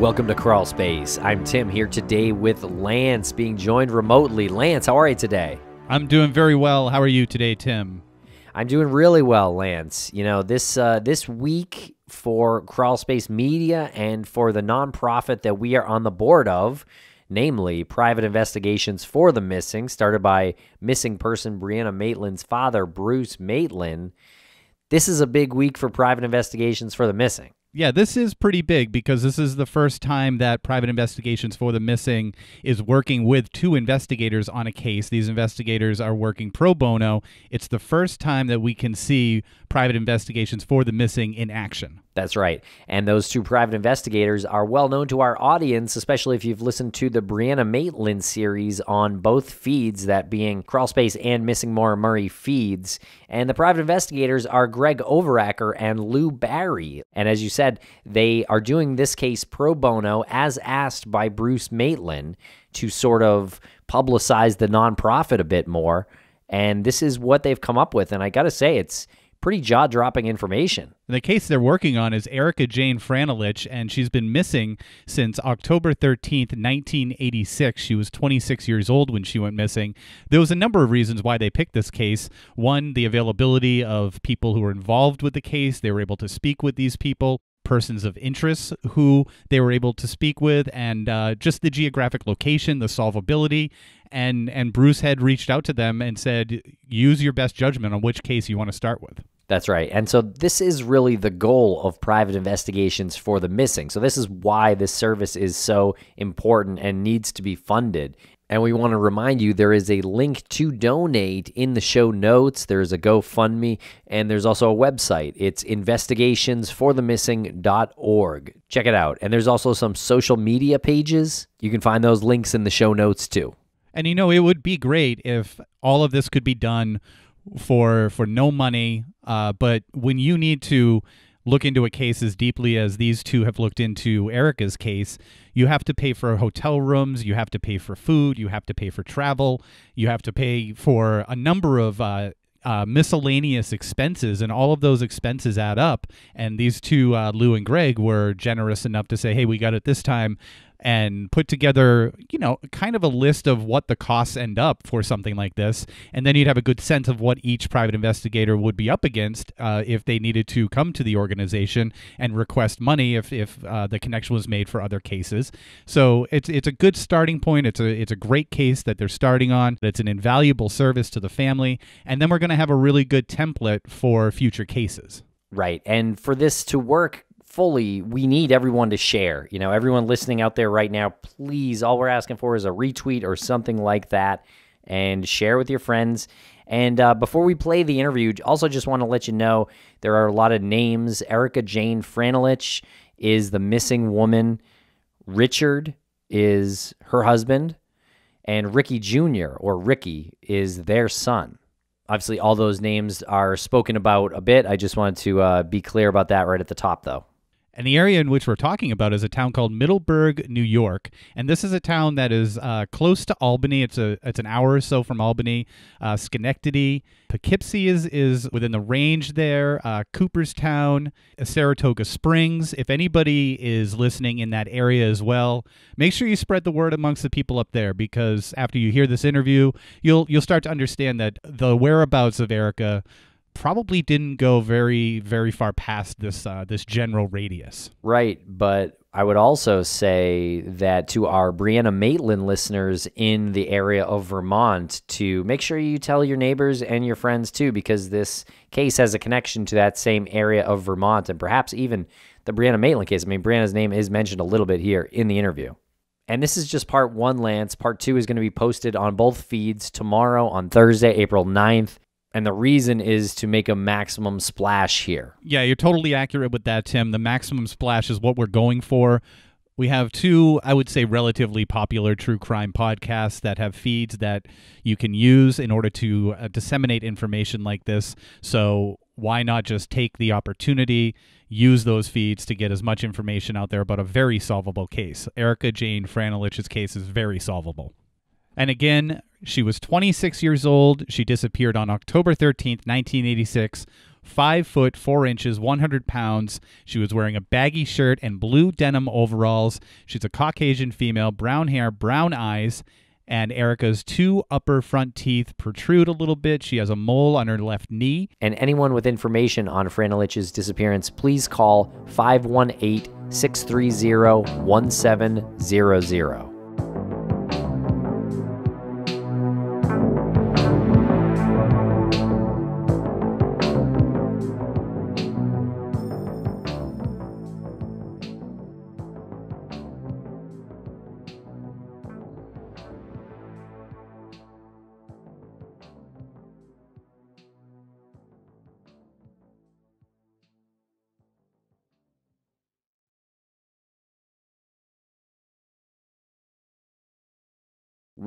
Welcome to Crawlspace. I'm Tim here today with Lance being joined remotely. Lance, how are you today? I'm doing very well. How are you today, Tim? I'm doing really well, Lance. You know, this uh, this week for Crawlspace Media and for the nonprofit that we are on the board of, namely Private Investigations for the Missing, started by missing person Brianna Maitland's father, Bruce Maitland. This is a big week for private investigations for the missing. Yeah, this is pretty big because this is the first time that Private Investigations for the Missing is working with two investigators on a case. These investigators are working pro bono. It's the first time that we can see Private Investigations for the Missing in action. That's right. And those two private investigators are well known to our audience, especially if you've listened to the Brianna Maitland series on both feeds, that being Crawlspace and Missing Maura Murray feeds. And the private investigators are Greg Overacker and Lou Barry. And as you said, they are doing this case pro bono as asked by Bruce Maitland to sort of publicize the nonprofit a bit more. And this is what they've come up with. And I got to say, it's pretty jaw dropping information. The case they're working on is Erica Jayne Franolich, and she's been missing since October 13th, 1986. She was 26 years old when she went missing. There was a number of reasons why they picked this case. One, the availability of people who were involved with the case, they were able to speak with these people persons of interest who they were able to speak with, and uh, just the geographic location, the solvability, and and Bruce had reached out to them and said, use your best judgment on which case you want to start with. That's right. And so this is really the goal of private investigations for the missing. So this is why this service is so important and needs to be funded. And we want to remind you there is a link to donate in the show notes. There's a GoFundMe and there's also a website. It's investigationsforthemissing.org. Check it out. And there's also some social media pages. You can find those links in the show notes too. And you know, it would be great if all of this could be done for for no money. Uh, but when you need to look into a case as deeply as these two have looked into Erica's case, you have to pay for hotel rooms, you have to pay for food, you have to pay for travel, you have to pay for a number of uh, uh, miscellaneous expenses, and all of those expenses add up. And these two, uh, Lou and Greg, were generous enough to say, "Hey, we got it this time." And put together, you know, kind of a list of what the costs end up for something like this. And then you'd have a good sense of what each private investigator would be up against uh, if they needed to come to the organization and request money if, if uh, the connection was made for other cases. So it's, it's a good starting point. It's a, it's a great case that they're starting on. It's an invaluable service to the family. And then we're going to have a really good template for future cases. Right. And for this to work fully, we need everyone to share. You know, everyone listening out there right now, please, all we're asking for is a retweet or something like that and share with your friends. And uh, before we play the interview, also just want to let you know there are a lot of names. Erica Jayne Franolich is the missing woman. Richard is her husband. And Ricky Jr., or Ricky, is their son. Obviously, all those names are spoken about a bit. I just wanted to uh, be clear about that right at the top, though. And the area in which we're talking about is a town called Middleburgh, New York. And this is a town that is uh, close to Albany. It's a it's an hour or so from Albany. Uh, Schenectady, Poughkeepsie is is within the range there. Uh, Cooperstown, Saratoga Springs. If anybody is listening in that area as well, make sure you spread the word amongst the people up there because after you hear this interview, you'll you'll start to understand that the whereabouts of Erica probably didn't go very very far past this uh, this general radius. Right, but I would also say that to our Brianna Maitland listeners in the area of Vermont to make sure you tell your neighbors and your friends too because this case has a connection to that same area of Vermont and perhaps even the Brianna Maitland case. I mean, Brianna's name is mentioned a little bit here in the interview. And this is just part one, Lance. Part two is going to be posted on both feeds tomorrow on Thursday, April 9th. And the reason is to make a maximum splash here. Yeah, you're totally accurate with that, Tim. The maximum splash is what we're going for. We have two, I would say, relatively popular true crime podcasts that have feeds that you can use in order to uh, disseminate information like this. So, why not just take the opportunity, use those feeds to get as much information out there about a very solvable case? Erica Jayne Franolich's case is very solvable. And again, she was 26 years old. She disappeared on October 13th, 1986, five foot four inches, 100 pounds. She was wearing a baggy shirt and blue denim overalls. She's a Caucasian female, brown hair, brown eyes, and Erica's two upper front teeth protrude a little bit. She has a mole on her left knee. And anyone with information on Franolich's disappearance, please call 518 630 1700.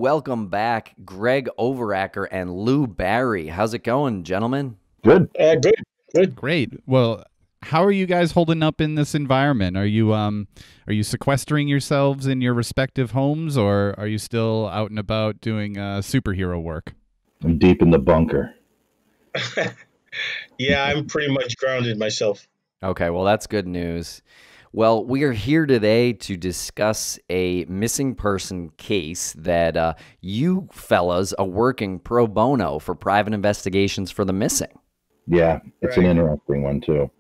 Welcome back, Greg Overacker and Lou Barry. How's it going, gentlemen? Good. Uh, good. Good. Great. Well, how are you guys holding up in this environment? Are you um are you sequestering yourselves in your respective homes or are you still out and about doing uh, superhero work? I'm deep in the bunker. yeah, I'm pretty much grounded myself. Okay, well that's good news. Well, we are here today to discuss a missing person case that uh, you fellas are working pro bono for private investigations for the missing. Yeah, it's Right. an interesting one too.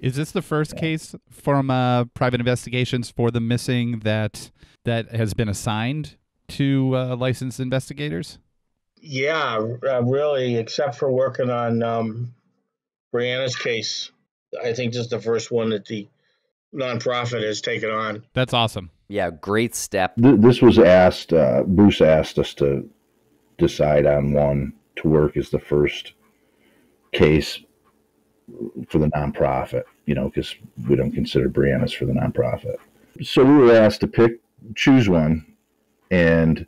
Is this the first case from uh, private investigations for the missing that that has been assigned to uh, licensed investigators? Yeah, uh, really, except for working on um, Brianna's case. I think this is the first one that the nonprofit has taken on. That's awesome. Yeah, great step. Th- this was asked. Uh, Bruce asked us to decide on one to work as the first case for the nonprofit. You know, because we don't consider Brianna's for the nonprofit. So we were asked to pick, choose one, and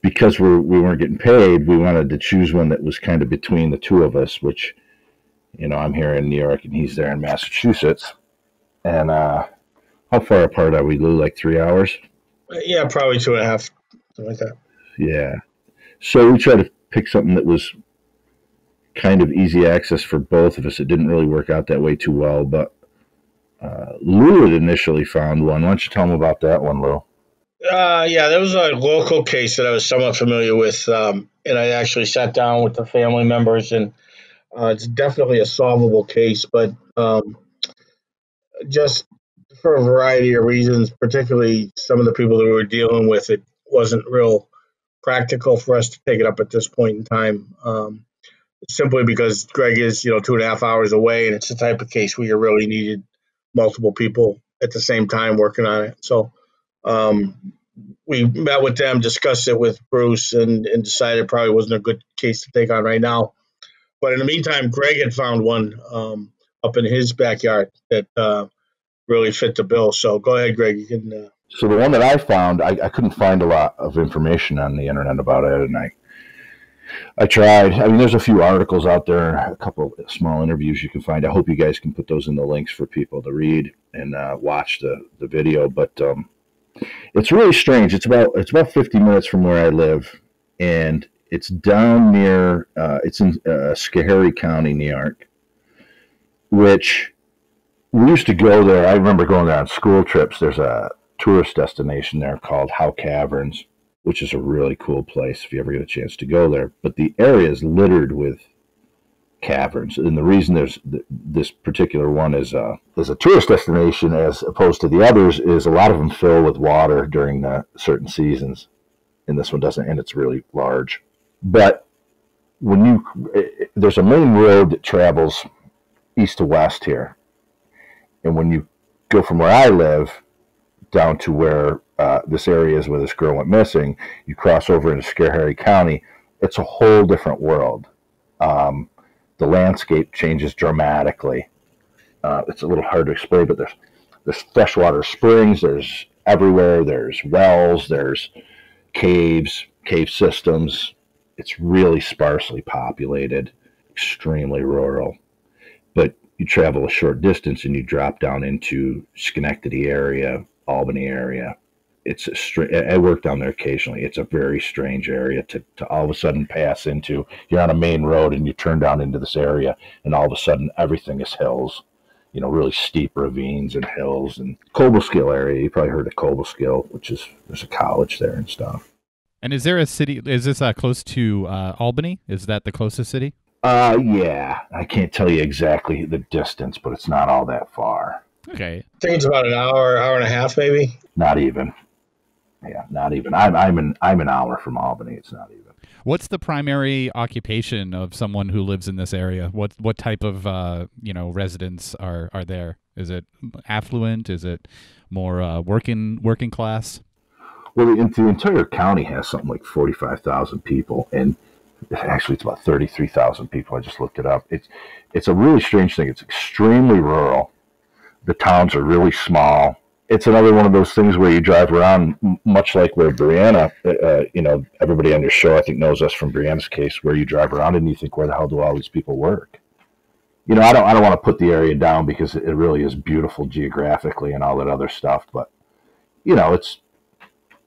because we're, we weren't getting paid, we wanted to choose one that was kind of between the two of us. Which, you know, I'm here in New York and he's there in Massachusetts. And uh, how far apart are we, Lou? Like three hours? Uh, Yeah, probably two and a half, something like that. Yeah. So we tried to pick something that was kind of easy access for both of us. It didn't really work out that way too well, but uh, Lou had initially found one. Why don't you tell him about that one, Lou? Uh, yeah, that was a local case that I was somewhat familiar with, um, and I actually sat down with the family members, and uh, it's definitely a solvable case, but um, just for a variety of reasons, particularly some of the people that we were dealing with, it wasn't real practical for us to take it up at this point in time. Um, simply because Greg is, you know, two and a half hours away, and it's the type of case where you really needed multiple people at the same time working on it. So um, we met with them, discussed it with Bruce, and, and decided it probably wasn't a good case to take on right now. But in the meantime, Greg had found one um, up in his backyard that uh, really fit the bill. So go ahead, Greg. You can. Uh, So the one that I found, I, I couldn't find a lot of information on the internet about it, and I I tried. I mean, there's a few articles out there, a couple small interviews you can find. I hope you guys can put those in the links for people to read and uh, watch the, the video. But um, it's really strange. It's about it's about 50 minutes from where I live, and it's down near. Uh, it's in uh, Schoharie County, New York, which we used to go there. I remember going there on school trips. There's a tourist destination there called Howe Caverns, which is a really cool place if you ever get a chance to go there. But the area is littered with caverns, and the reason there's th- this particular one is a is a tourist destination as opposed to the others is a lot of them fill with water during the certain seasons, and this one doesn't, and it's really large. But when you eh, there's a main road that travels east to west here, and when you go from where I live down to where uh, this area is where this girl went missing, you cross over into Schoharie County. It's a whole different world. Um, the landscape changes dramatically. Uh, it's a little hard to explain, but there's there's freshwater springs. There's everywhere. There's wells. There's caves, cave systems. It's really sparsely populated, extremely rural. But you travel a short distance and you drop down into Schenectady area, Albany area, it's a str- I work down there occasionally. It's a very strange area to, to all of a sudden pass into. You're on a main road and you turn down into this area, and all of a sudden everything is hills. You know, really steep ravines and hills and Cobleskill area. You probably heard of Cobleskill, which is there's a college there and stuff. And is there a city? Is this uh, close to uh, Albany? Is that the closest city? Uh, yeah. I can't tell you exactly the distance, but it's not all that far. Okay. I think it's about an hour, hour and a half, maybe. Not even. Yeah, not even. I'm I'm an I'm an hour from Albany. It's not even. What's the primary occupation of someone who lives in this area? What what type of uh, you know residents are are there? Is it affluent? Is it more uh, working working class? Well, the, the entire county has something like forty five thousand people, and actually it's about thirty three thousand people. I just looked it up. It's it's a really strange thing. It's extremely rural. The towns are really small it's another one of those things where you drive around, much like where Brianna, uh, uh, you know, everybody on your show, I think, knows us from Brianna's case, where you drive around and you think, where the hell do all these people work? You know, I don't, I don't want to put the area down because it really is beautiful geographically and all that other stuff, but you know, it's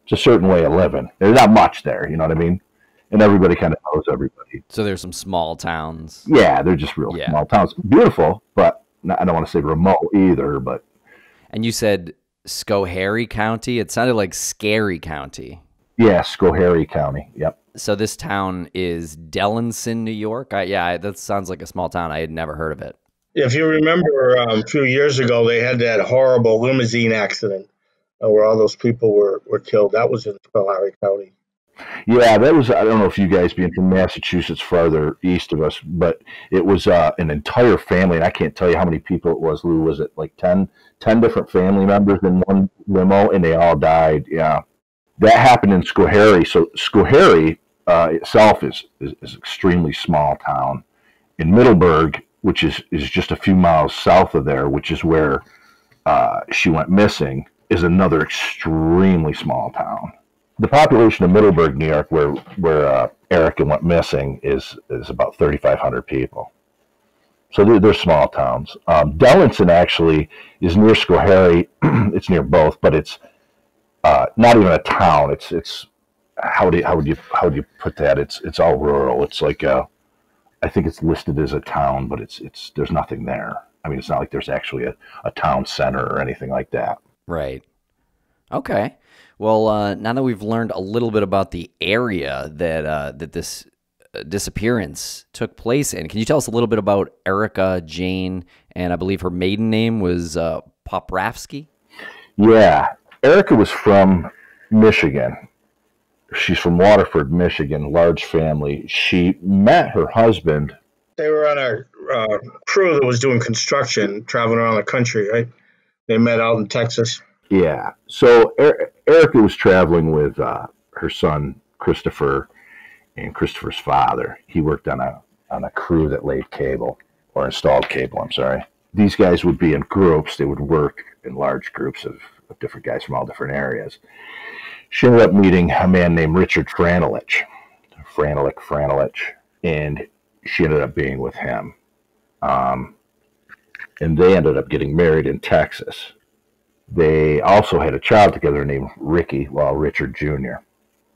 it's a certain way of living. There's not much there, you know what I mean? And everybody kind of knows everybody. So there's some small towns. Yeah, they're just real Yeah. small towns. Beautiful, but not, I don't want to say remote either. But And you said Schoharie County. It sounded like Scary County. yeah, Schoharie County. Yep. So this town is Delanson, New York. I, yeah, that sounds like a small town. I had never heard of it. If you remember, um, a few years ago, they had that horrible limousine accident uh, where all those people were, were killed. That was in Schoharie County. Yeah, that was. I don't know if you guys being from Massachusetts, farther east of us, but it was uh, an entire family, and I can't tell you how many people it was. Lou, was it like 10, 10 different family members in one limo, and they all died. Yeah, that happened in Schoharie. So Schoharie uh, itself is, is is extremely small town. In Middleburgh, which is is just a few miles south of there, which is where uh, she went missing, is another extremely small town the population of Middleburgh, New York, where where uh, Erica went missing, is is about 3,500 people. So they're, they're small towns. Um, Delanson actually is near Schoharie. it's near both, but it's uh, not even a town. It's it's how do you, how would you how would you put that? It's it's all rural. It's like a, I think it's listed as a town, but it's it's there's nothing there. I mean, it's not like there's actually a, a town center or anything like that. Right. Okay. Well, uh, now that we've learned a little bit about the area that uh, that this uh, disappearance took place in, can you tell us a little bit about Erica Jane? And I believe her maiden name was uh, Poprafsky. Yeah, Erica was from Michigan. She's from Waterford, Michigan, large family. She met her husband. They were on a uh, crew that was doing construction, traveling around the country, right? They met out in Texas. Yeah. So er- Erica was traveling with uh, her son Christopher and Christopher's father. He worked on a on a crew that laid cable or installed cable. I'm sorry. These guys would be in groups. They would work in large groups of, of different guys from all different areas. She ended up meeting a man named Richard Franolich, Franolich, Franolich, and she ended up being with him. Um, and they ended up getting married in Texas. They also had a child together named Ricky, well, Richard Jr.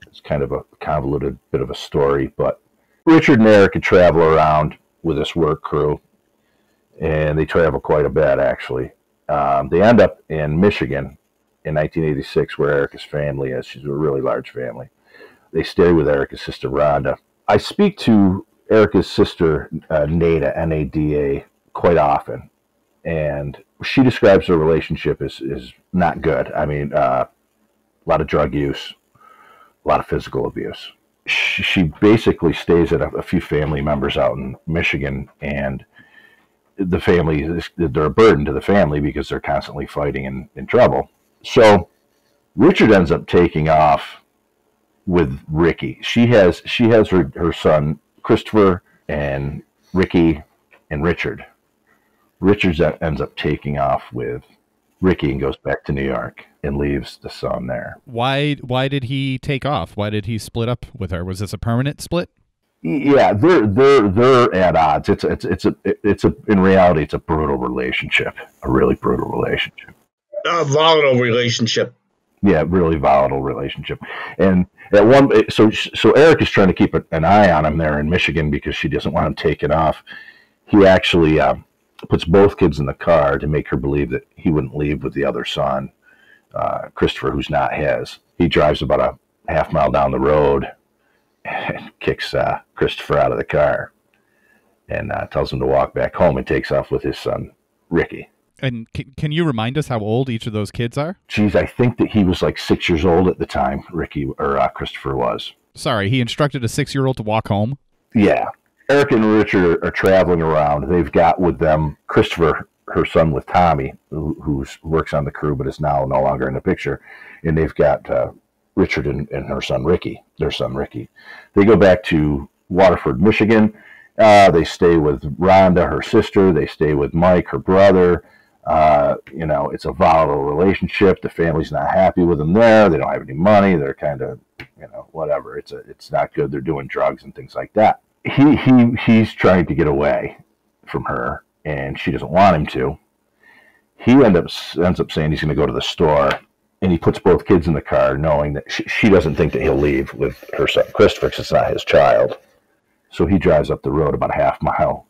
It's kind of a convoluted bit of a story, but Richard and Erica travel around with this work crew, and they travel quite a bit, actually. Um, they end up in Michigan in 1986, where Erica's family is. She's a really large family. They stay with Erica's sister, Rhonda. I speak to Erica's sister, uh, Nada, N A D A, quite often and she describes their relationship as, as not good. I mean, uh, a lot of drug use, a lot of physical abuse. She, she basically stays at a, a, few family members out in Michigan, and the family is, they're a burden to the family because they're constantly fighting and in trouble. So Richard ends up taking off with Ricky. She has she has her, her son Christopher and Ricky and Richard Richards ends up taking off with Ricky and goes back to New York and leaves the son there. Why? Why did he take off? Why did he split up with her? Was this a permanent split? Yeah, they're they're they're at odds. It's it's it's a it's a in reality it's a brutal relationship, a really brutal relationship, a volatile relationship. Yeah, really volatile relationship. And at one, so so Eric is trying to keep an eye on him there in Michigan because she doesn't want him taken off. He actually uh, puts both kids in the car to make her believe that he wouldn't leave with the other son, uh, Christopher, who's not his. He drives about a half mile down the road and kicks uh, Christopher out of the car and uh, tells him to walk back home and takes off with his son, Ricky. And can, can you remind us how old each of those kids are? Geez, I think that he was like six years old at the time, Ricky or uh, Christopher was. Sorry, he instructed a six year old to walk home? Yeah. Eric and Richard are, are traveling around. They've got with them Christopher, her son with Tommy, who works on the crew but is now no longer in the picture. And they've got uh, Richard and, and her son Ricky, their son Ricky. They go back to Waterford, Michigan. Uh, they stay with Rhonda, her sister. They stay with Mike, her brother. Uh, you know, it's a volatile relationship. The family's not happy with them there. They don't have any money. They're kind of, you know, whatever. It's a, it's not good. They're doing drugs and things like that. He, he, he's trying to get away from her, and she doesn't want him to. He end up ends up saying he's going to go to the store and he puts both kids in the car, knowing that she, she doesn't think that he'll leave with her son Christopher because it's not his child. So he drives up the road about a half mile.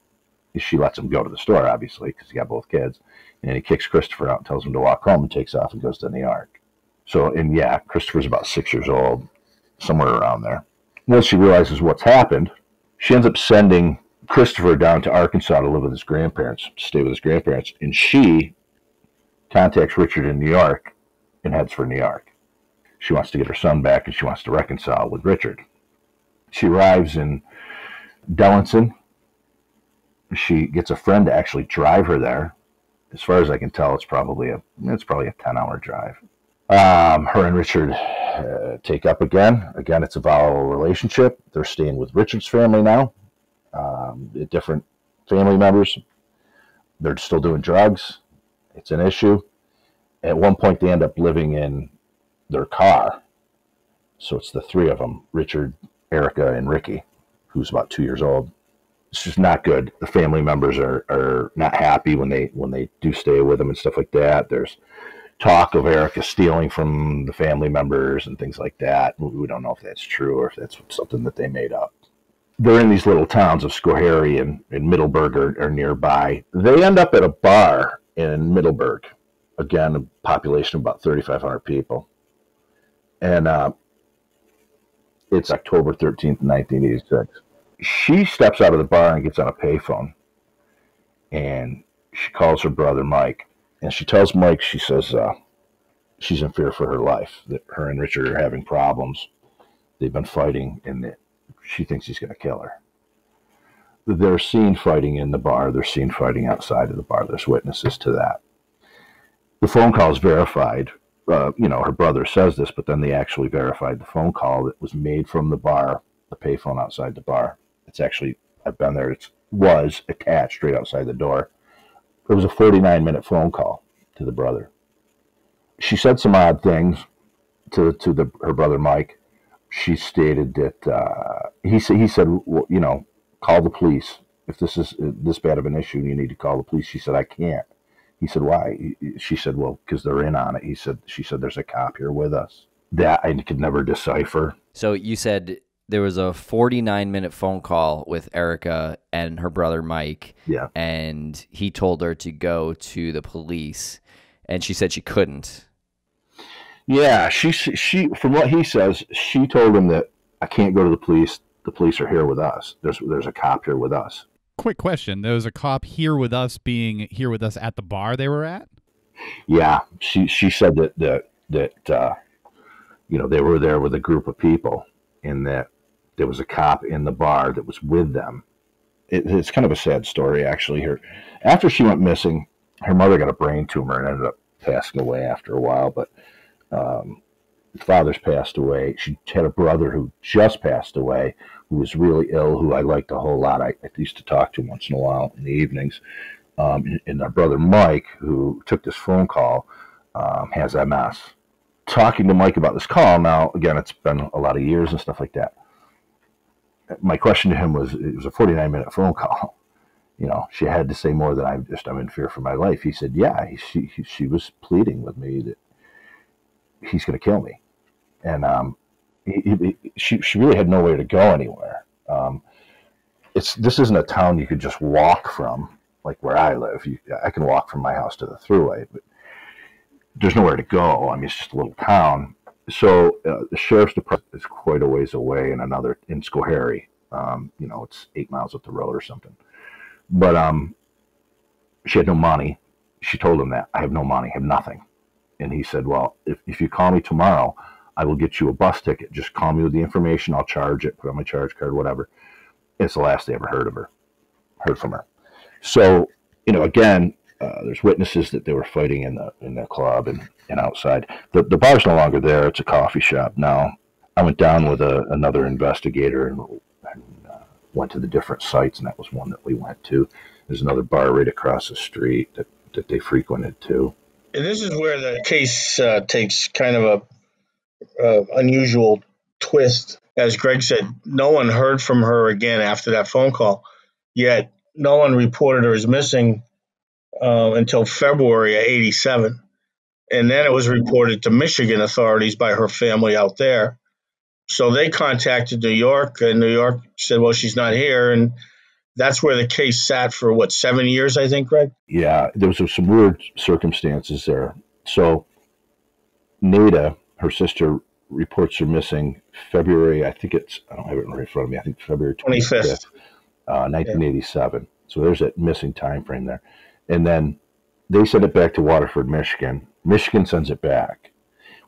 She lets him go to the store, obviously, because he got both kids. And he kicks Christopher out and tells him to walk home and takes off and goes to New York. So, and yeah, Christopher's about six years old, somewhere around there. Once she realizes what's happened, she ends up sending Christopher down to Arkansas to live with his grandparents, stay with his grandparents. And she contacts Richard in New York and heads for New York. She wants to get her son back and she wants to reconcile with Richard. She arrives in Delanson. She gets a friend to actually drive her there. As far as I can tell, it's probably a it's probably a ten hour drive. Um, her and Richard uh, take up again. Again, it's a volatile relationship. They're staying with Richard's family now. Um, different family members. They're still doing drugs. It's an issue at one point they end up living in their car. So it's the three of them Richard, Erica, and Ricky, who's about two years old. It's just not good. The family members are, are not happy when they when they do stay with them and stuff like that. There's talk of Erica stealing from the family members and things like that. We don't know if that's true or if that's something that they made up. They're in these little towns of Schoharie and, and Middleburgh are, are nearby. They end up at a bar in Middleburgh again, a population of about 3,500 people. And uh, it's October 13th, 1986. She steps out of the bar and gets on a payphone. And she calls her brother Mike. And she tells Mike, she says, uh, she's in fear for her life, that her and Richard are having problems. They've been fighting, and that she thinks he's going to kill her. They're seen fighting in the bar. They're seen fighting outside of the bar. There's witnesses to that the phone call is verified. Uh, you know, her brother says this, but then they actually verified the phone call that was made from the bar, the payphone outside the bar. It's actually, I've been there, it was attached right outside the door. It was a 49 minute phone call to the brother. She said some odd things to, to the, her brother Mike. She stated that uh, he, he said, well, you know, call the police. If this is this bad of an issue, you need to call the police. She said, I can't. He said, "Why?" She said, "Well, because they're in on it." He said, "She said there's a cop here with us." That I could never decipher. So you said there was a 49 minute phone call with Erica and her brother Mike. Yeah. And he told her to go to the police, and she said she couldn't. Yeah, she she from what he says, she told him that I can't go to the police. The police are here with us. There's there's a cop here with us quick question. There was a cop here with us being here with us at the bar they were at? Yeah. She she said that that that uh, you know, they were there with a group of people and that there was a cop in the bar that was with them. It, it's kind of a sad story actually here. After she went missing, her mother got a brain tumor and ended up passing away after a while, but um, father's passed away. She had a brother who just passed away, who was really ill, who I liked a whole lot. I, I used to talk to once in a while in the evenings. Um, and our brother Mike, who took this phone call, um, has MS. Talking to Mike about this call now, again, it's been a lot of years and stuff like that. My question to him was, it was a 49 minute phone call. You know, she had to say more than I'm just, I'm in fear for my life. He said, yeah, he, she, she was pleading with me that he's going to kill me. And um, he, he, she, she really had nowhere to go anywhere. Um, it's this isn't a town you could just walk from, like where I live. You, I can walk from my house to the thruway, but there's nowhere to go. I mean, it's just a little town. So uh, the sheriff's department is quite a ways away in another in Schoharie. Um, you know, it's eight miles up the road or something. But um, she had no money. She told him that I have no money, I have nothing. And he said, "Well, if if you call me tomorrow, I will get you a bus ticket. Just call me with the information. I'll charge it. Put on my charge card, whatever." It's the last they ever heard of her, heard from her. So, you know, again, uh, there's witnesses that they were fighting in the in the club and, and outside. The the bar's no longer there. It's a coffee shop now. I went down with a, another investigator and, and uh, went to the different sites, and that was one that we went to. There's another bar right across the street that, that they frequented too. And this is where the case uh, takes kind of a unusual twist. As Greg said, no one heard from her again after that phone call. Yet no one reported her as missing uh, until February of 87. And then it was reported to Michigan authorities by her family out there. So they contacted New York, and New York said, well, she's not here. And that's where the case sat for what, seven years, I think, Greg? Yeah, there was some weird circumstances there. So Nada, her sister, reports her missing February, I think it's, I don't have it right in front of me, I think February 25th, 25th. Uh, 1987. Yeah. So there's that missing time frame there and then they send it back to Waterford, Michigan. Michigan sends it back.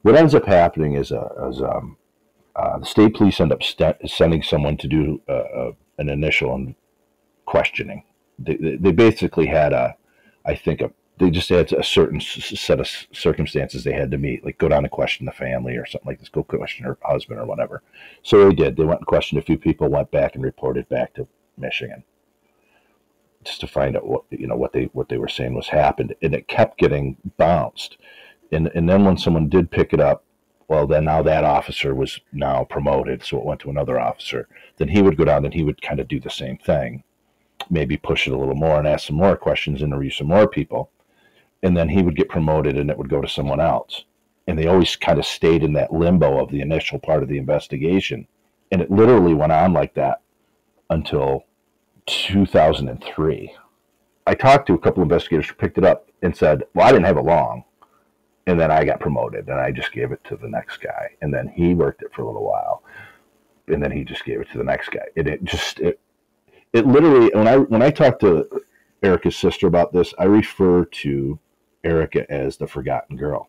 What ends up happening is, uh, is um, uh, the state police end up st- sending someone to do uh, uh an initial questioning. They, they basically had a, I think, a, they just had a certain set of circumstances they had to meet, like go down and question the family or something like this, go question her husband or whatever. So they did. They went and questioned a few people, went back and reported back to Michigan just to find out what you know what they what they were saying was happened, and it kept getting bounced. And and then when someone did pick it up, well, then now that officer was now promoted, so it went to another officer. Then he would go down and he would kind of do the same thing, maybe push it a little more and ask some more questions, interview some more people, and then he would get promoted and it would go to someone else. And they always kind of stayed in that limbo of the initial part of the investigation, and it literally went on like that until 2003. I talked to a couple investigators who picked it up and said, Well, I didn't have it long. And then I got promoted and I just gave it to the next guy. And then he worked it for a little while. And then he just gave it to the next guy. And it just, it, it literally, when I, when I talked to Erica's sister about this, I refer to Erica as the forgotten girl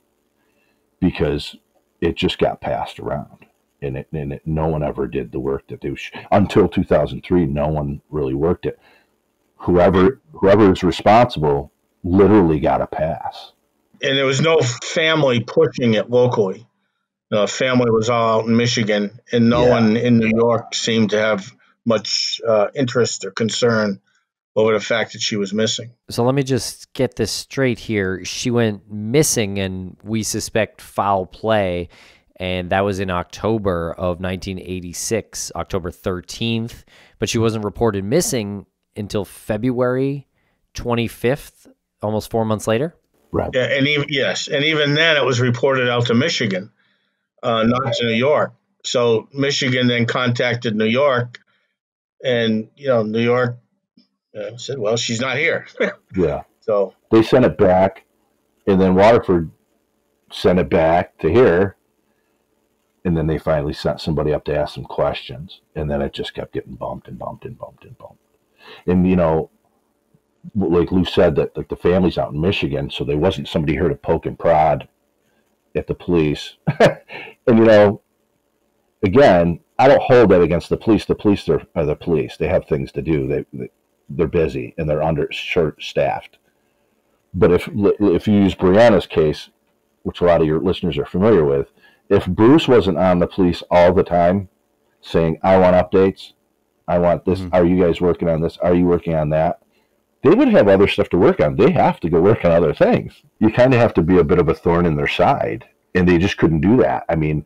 because it just got passed around and it, and it, no one ever did the work that they sh- until 2003 no one really worked it whoever whoever is responsible literally got a pass and there was no family pushing it locally the family was all out in michigan and no yeah. one in new york seemed to have much uh, interest or concern over the fact that she was missing. So let me just get this straight here. She went missing, and we suspect foul play and that was in October of 1986, October 13th. But she wasn't reported missing until February 25th, almost four months later. Right. Yeah, and even yes, and even then it was reported out to Michigan, uh, not to New York. So Michigan then contacted New York, and you know New York uh, said, "Well, she's not here." yeah. So they sent it back, and then Waterford sent it back to here, and then they finally sent somebody up to ask some questions. And then it just kept getting bumped and bumped and bumped and bumped. And you know like lou said that like the family's out in michigan so there wasn't somebody here to poke and prod at the police. And you know again i don't hold that against the police. The police are, are the police. They have things to do. They, they they're busy and they're under staffed. But if if you use brianna's case which a lot of your listeners are familiar with if Bruce wasn't on the police all the time saying, I want updates, I want this, mm-hmm. are you guys working on this? Are you working on that? They would have other stuff to work on. They have to go work on other things. You kind of have to be a bit of a thorn in their side. And they just couldn't do that. I mean,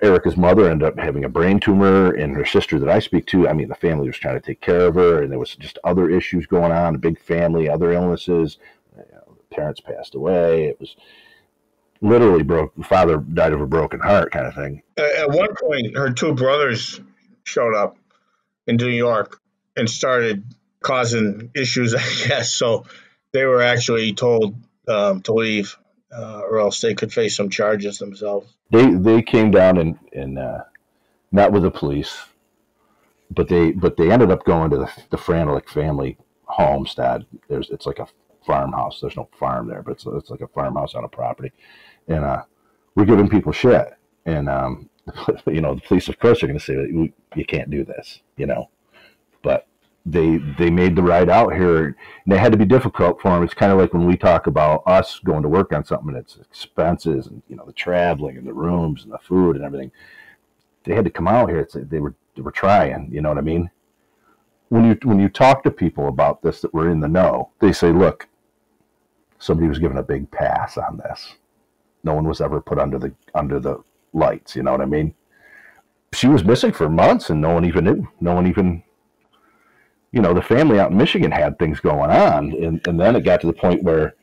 Erica's mother ended up having a brain tumor, and her sister that I speak to, I mean, the family was trying to take care of her, and there was just other issues going on, a big family, other illnesses. You know, parents passed away. It was literally broke. The father died of a broken heart, kind of thing. At one point, her two brothers showed up in New York and started causing issues, I guess. So they were actually told um, to leave, uh, or else they could face some charges themselves. They they came down and and uh, met with the police, but they but they ended up going to the the Franolich family homestead. There's it's like a farmhouse. There's no farm there, but it's it's like a farmhouse on a property, and uh, we're giving people shit, and um, you know the police of course are going to say you can't do this, you know, but they they made the ride out here and it had to be difficult for them it's kind of like when we talk about us going to work on something and it's expenses and you know the traveling and the rooms and the food and everything. They had to come out here it's they were they were trying you know what i mean? When you when you talk to people about this that were in the know they say look somebody was given a big pass on this no one was ever put under the under the lights you know what i mean she was missing for months and no one even knew no one even you know, the family out in Michigan had things going on. And, and then it got to the point where,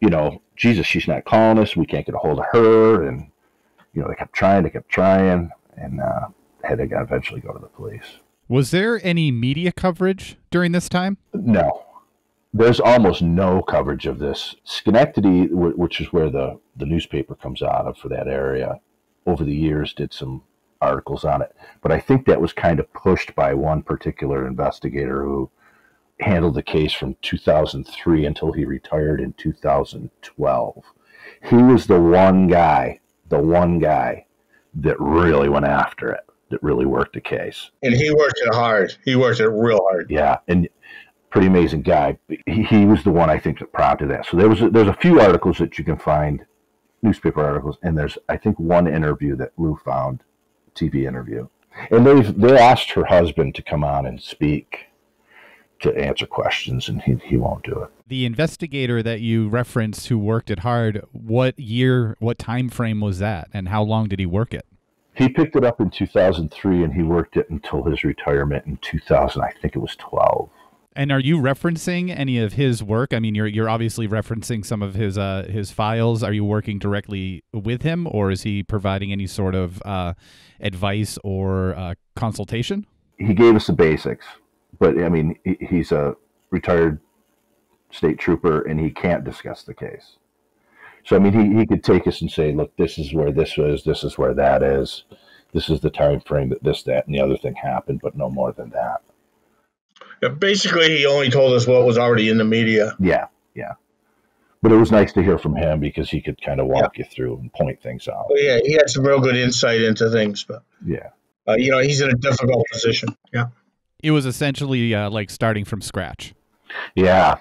you know, Jesus, she's not calling us. We can't get a hold of her. And, you know, they kept trying, they kept trying, and uh, had to eventually go to the police. Was there any media coverage during this time? No. There's almost no coverage of this. Schenectady, which is where the, the newspaper comes out of for that area, over the years did some articles on it. But I think that was kind of pushed by one particular investigator who handled the case from 2003 until he retired in 2012. He was the one guy, the one guy that really went after it, that really worked the case. And he worked it hard. He worked it real hard. Yeah, and pretty amazing guy. He, he was the one I think that prompted that. So there was a, there's a few articles that you can find, newspaper articles, and there's I think one interview that Lou found TV interview, and they they asked her husband to come on and speak to answer questions, and he he won't do it. The investigator that you referenced, who worked it hard, what year, what time frame was that, and how long did he work it? He picked it up in 2003, and he worked it until his retirement in 2000. I think it was 12. And are you referencing any of his work? I mean, you're you're obviously referencing some of his uh, his files. Are you working directly with him, or is he providing any sort of uh, advice or uh, consultation? He gave us the basics, but I mean, he, he's a retired state trooper, and he can't discuss the case. So I mean, he, he could take us and say, "Look, this is where this is. This is where that is. This is the time frame that this, that, and the other thing happened, but no more than that." Basically, he only told us what was already in the media. Yeah, yeah. But it was nice to hear from him because he could kind of walk yeah. you through and point things out. Well, yeah, he had some real good insight into things. But yeah, uh, you know, he's in a difficult position. Yeah. It was essentially uh, like starting from scratch. Yeah,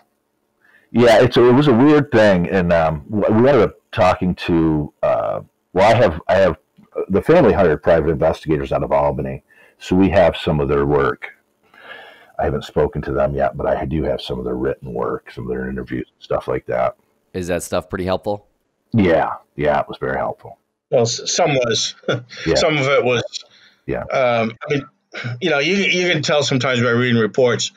yeah. It's a, it was a weird thing, and um, we ended up talking to. Uh, well, I have I have the family hired private investigators out of Albany, so we have some of their work I haven't spoken to them yet, but I do have some of their written work, some of their interviews, stuff like that. Is that stuff pretty helpful? Yeah, yeah, it was very helpful. Well, some was, yeah. some of it was. Yeah. Um, I mean, you know, you you can tell sometimes by reading reports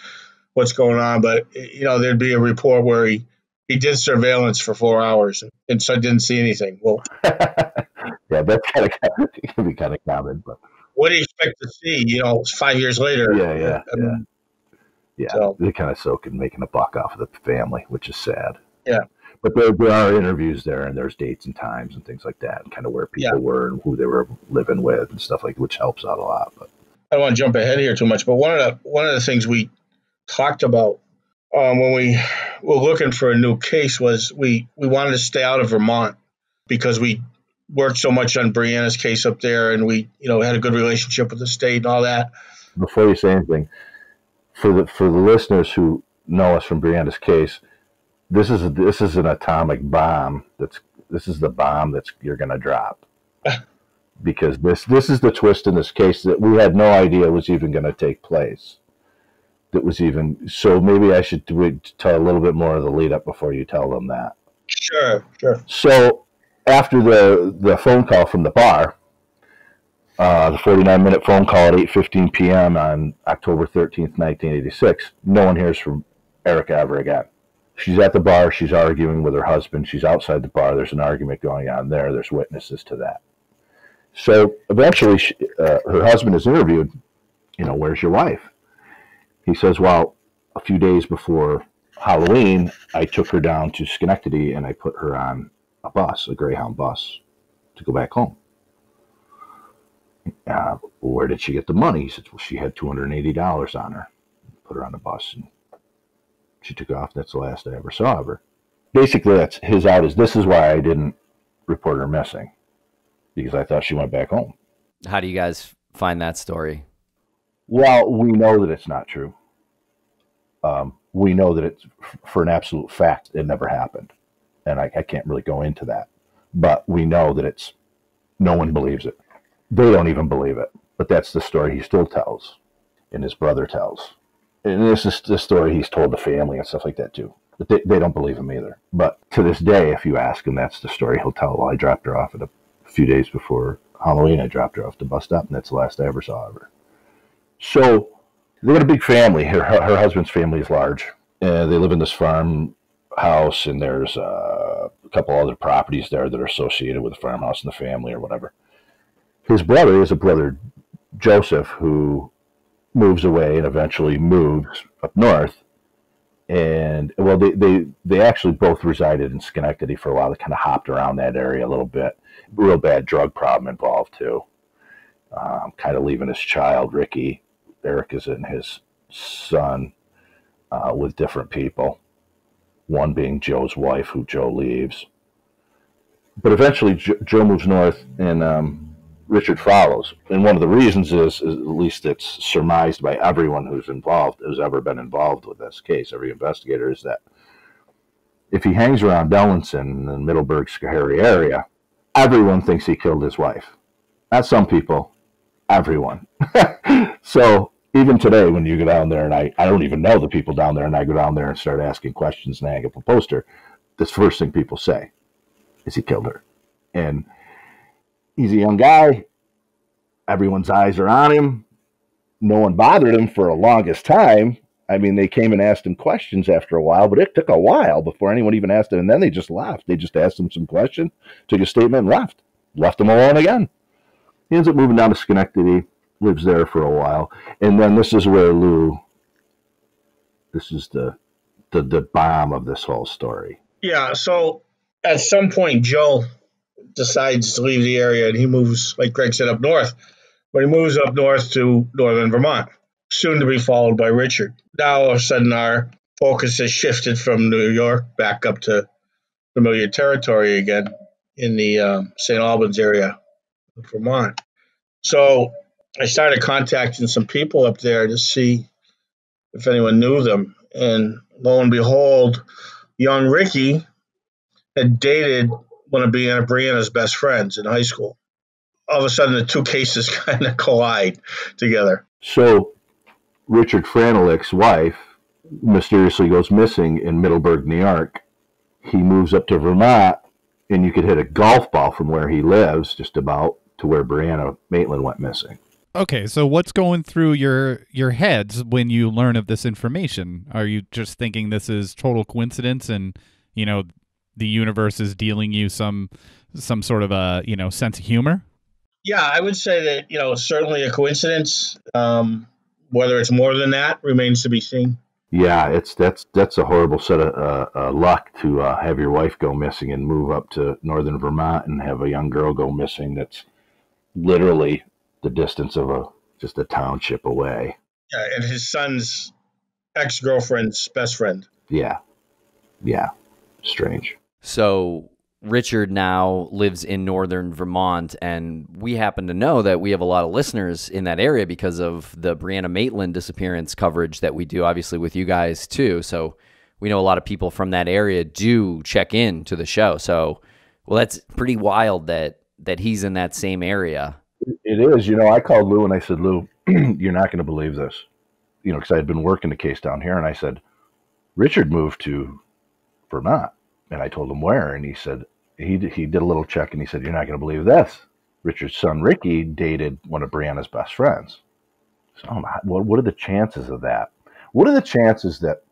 what's going on, but you know, there'd be a report where he he did surveillance for four hours and, and so I didn't see anything. Well, yeah, that's kind of can be kind of common, but what do you expect to see? You know, five years later. Yeah, yeah, I mean, yeah. Yeah, so, they're kind of soaking, making a buck off of the family, which is sad. Yeah. But there, there are interviews there, and there's dates and times and things like that, and kind of where people yeah. were and who they were living with and stuff like, which helps out a lot. But I don't want to jump ahead here too much, but one of the one of the things we talked about um, when we were looking for a new case was we we wanted to stay out of Vermont because we worked so much on Brianna's case up there, and we you know had a good relationship with the state and all that. Before you say anything, for the for the listeners who know us from Brianna's case, this is this is an atomic bomb. That's this is the bomb that's you're going to drop. because this this is the twist in this case that we had no idea was even going to take place. That was even so. Maybe I should tell a little bit more of the lead up before you tell them that. Sure, sure. So after the the phone call from the bar, uh, the 49 minute phone call at 8:15 p.m. on October 13th, 1986. No one hears from Erica ever again. She's at the bar. She's arguing with her husband. She's outside the bar. There's an argument going on there. There's witnesses to that. So eventually, she, uh, her husband is interviewed. You know, where's your wife? He says, well, a few days before Halloween, I took her down to Schenectady and I put her on a bus, a Greyhound bus, to go back home. Uh, where did she get the money? He said, well, she had $280 on her. Put her on the bus and she took off. That's the last I ever saw of her. Basically, that's his out is this is why I didn't report her missing because I thought she went back home. How do you guys find that story? Well, we know that it's not true. Um, we know that it's for an absolute fact it never happened, and I, I can't really go into that. But we know that it's no one believes it. They don't even believe it. But that's the story he still tells, and his brother tells and this is the story he's told the family and stuff like that too. But they, they don't believe him either. But to this day, if you ask him, that's the story he'll tell. Well, I dropped her off at a few days before Halloween. I dropped her off the bus stop, and that's the last I ever saw of her. So they got a big family. Her, her, her husband's family is large. Uh, they live in this farm house, and there's uh, a couple other properties there that are associated with the farmhouse and the family or whatever. His brother is a brother, Joseph, who moves away and eventually moves up north. And well, they, they, they actually both resided in Schenectady for a while. They kind of hopped around that area a little bit. Real bad drug problem involved too. Um, kind of leaving his child, Ricky. Eric is in his son uh, with different people. One being Joe's wife, who Joe leaves. But eventually, Joe moves north, and um, Richard follows. And one of the reasons is, is, at least it's surmised by everyone who's involved, who's ever been involved with this case, every investigator, is that if he hangs around Delanson in Middleburgh Schoharie area, everyone thinks he killed his wife. Not some people, everyone. so even today, when you go down there, and I, I don't even know the people down there, and I go down there and start asking questions and hang up a poster, this first thing people say is he killed her. And He's a young guy. Everyone's eyes are on him. No one bothered him for a longest time. I mean, they came and asked him questions after a while, but it took a while before anyone even asked him. And then they just left. They just asked him some questions, took a statement, and left. Left him alone again. He ends up moving down to Schenectady, lives there for a while. And then this is where Lou, this is the, the, the bomb of this whole story. Yeah. So at some point, Joe decides to leave the area and he moves, like Greg said, up north. But he moves up north to northern Vermont, soon to be followed by Richard. Now, all of a sudden, our focus has shifted from New York back up to familiar territory again in the um, St. Albans area of Vermont. So I started contacting some people up there to see if anyone knew them. And lo and behold, young Ricky had dated one of Brianna, Brianna's best friends in high school. All of a sudden, the two cases kind of collide together. So, Richard Franolich's wife mysteriously goes missing in Middleburgh, New York. He moves up to Vermont, and you could hit a golf ball from where he lives, just about to where Brianna Maitland went missing. Okay, so what's going through your your heads when you learn of this information? Are you just thinking this is total coincidence and you know the universe is dealing you some some sort of a you know sense of humor? Yeah, I would say that you know certainly a coincidence. Um, whether it's more than that remains to be seen. Yeah, it's that's that's a horrible set of uh, uh, luck to uh, have your wife go missing and move up to northern Vermont and have a young girl go missing. That's literally the distance of a just a township away. Yeah, and his son's ex girlfriend's best friend. Yeah, yeah, strange. So Richard now lives in northern Vermont, and we happen to know that we have a lot of listeners in that area because of the Brianna Maitland disappearance coverage that we do, obviously, with you guys too. So we know a lot of people from that area do check in to the show. So, well, that's pretty wild that that he's in that same area. It is. You know, I called Lou and I said, Lou, you're not going to believe this. You know, because I had been working the case down here, and I said, Richard moved to Vermont and I told him where, and he said he he did a little check, and he said, "You're not going to believe this. Richard's son Ricky dated one of Brianna's best friends. So, oh what what are the chances of that? What are the chances that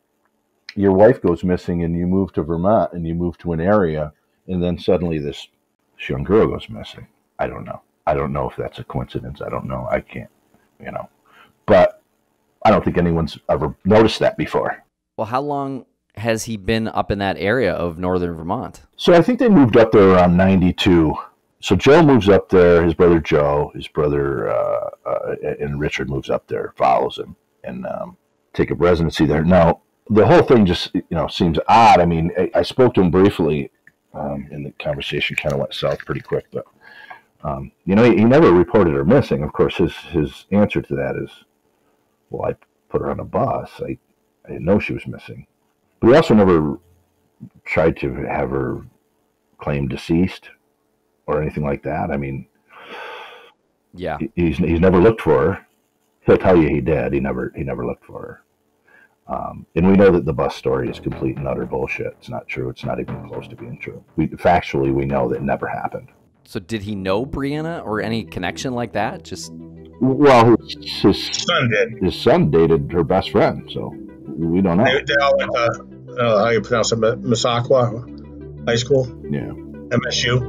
your wife goes missing and you move to Vermont and you move to an area and then suddenly this young girl goes missing. I don't know. I don't know if that's a coincidence. I don't know. I can't, you know. But I don't think anyone's ever noticed that before. Well, how long has he been up in that area of northern Vermont? So I think they moved up there around 92. So Joe moves up there, his brother Joe, his brother, uh, uh, and Richard moves up there, follows him, and um, take up residency there. Now, the whole thing just, you know, seems odd. I mean, I, I spoke to him briefly, um, and the conversation kind of went south pretty quick, but, um, you know, he, he never reported her missing. Of course, his, his answer to that is, well, I put her on a bus. I, I didn't know she was missing. But he also never tried to have her claim deceased or anything like that. I mean, Yeah. he's he's never looked for her. He'll tell you he did. He never he never looked for her. Um, and we know that the bus story is complete and utter bullshit. It's not true. It's not even close to being true. We factually we know that it never happened. So did he know Brianna or any connection like that? Just Well, his his, Son did. his son dated her best friend, so we don't know. They, they all went to, uh, how you pronounce it, Missisquoi High School, Yeah. MSU.